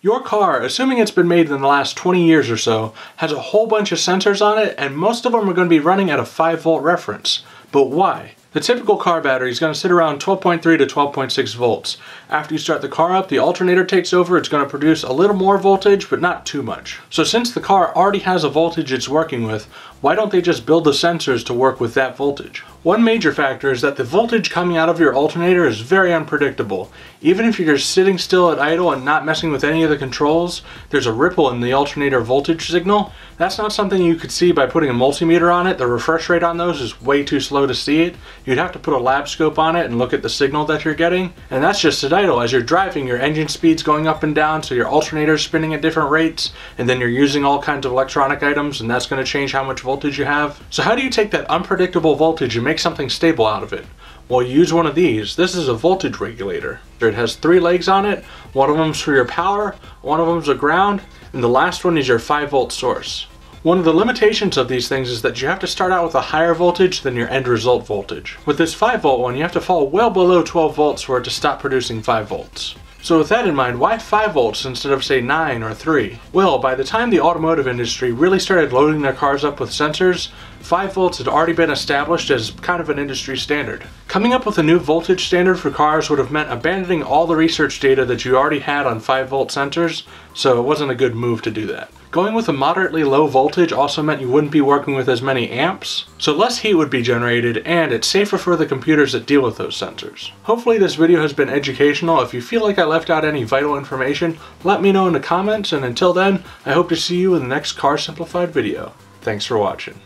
Your car, assuming it's been made in the last 20 years or so, has a whole bunch of sensors on it and most of them are going to be running at a 5 volt reference. But why? The typical car battery is going to sit around 12.3 to 12.6 volts. After you start the car up, the alternator takes over, it's going to produce a little more voltage, but not too much. So since the car already has a voltage it's working with, why don't they just build the sensors to work with that voltage? One major factor is that the voltage coming out of your alternator is very unpredictable. Even if you're sitting still at idle and not messing with any of the controls, there's a ripple in the alternator voltage signal. That's not something you could see by putting a multimeter on it. The refresh rate on those is way too slow to see it. You'd have to put a lab scope on it and look at the signal that you're getting. And that's just at idle. As you're driving, your engine speed's going up and down, so your alternator's spinning at different rates, and then you're using all kinds of electronic items, and that's going to change how much voltage you have. So how do you take that unpredictable voltage and make something stable out of it? Well, use one of these. This is a voltage regulator. It has three legs on it. One of them's for your power, one of them's a ground, and the last one is your 5 volt source. One of the limitations of these things is that you have to start out with a higher voltage than your end result voltage. With this 5 volt one, you have to fall well below 12 volts for it to stop producing 5 volts. So with that in mind, why 5 volts instead of say 9 or 3? Well, by the time the automotive industry really started loading their cars up with sensors, 5 volts had already been established as kind of an industry standard. Coming up with a new voltage standard for cars would have meant abandoning all the research data that you already had on 5 volt sensors, so it wasn't a good move to do that. Going with a moderately low voltage also meant you wouldn't be working with as many amps, so less heat would be generated and it's safer for the computers that deal with those sensors. Hopefully this video has been educational. If you feel like I left out any vital information, let me know in the comments and until then, I hope to see you in the next Cars Simplified video. Thanks for watching.